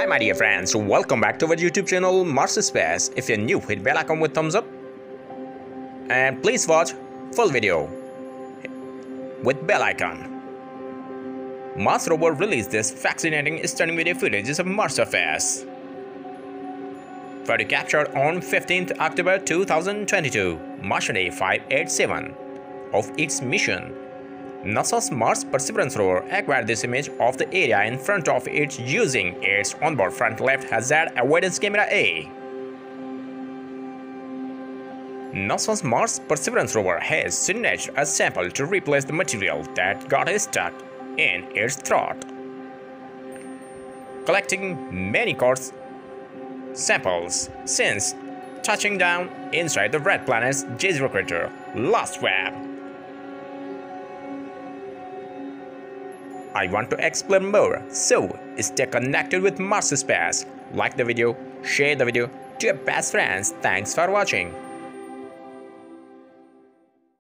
Hi my dear friends, welcome back to our YouTube channel Mars Space. If you're new, hit bell icon with thumbs up. And please watch full video with bell icon. Mars rover released this fascinating stunning video footage of Mars surface. Photo captured on 15th October 2022, Martian Day 587 of its mission NASA's Mars Perseverance rover acquired this image of the area in front of it using its onboard front left hazard avoidance camera A. NASA's Mars Perseverance rover has snatched a sample to replace the material that got stuck in its throat. Collecting many core samples since touching down inside the red planet's Jezero crater last Feb. I want to explore more, so stay connected with Mars Space. Like the video, share the video to your best friends. Thanks for watching.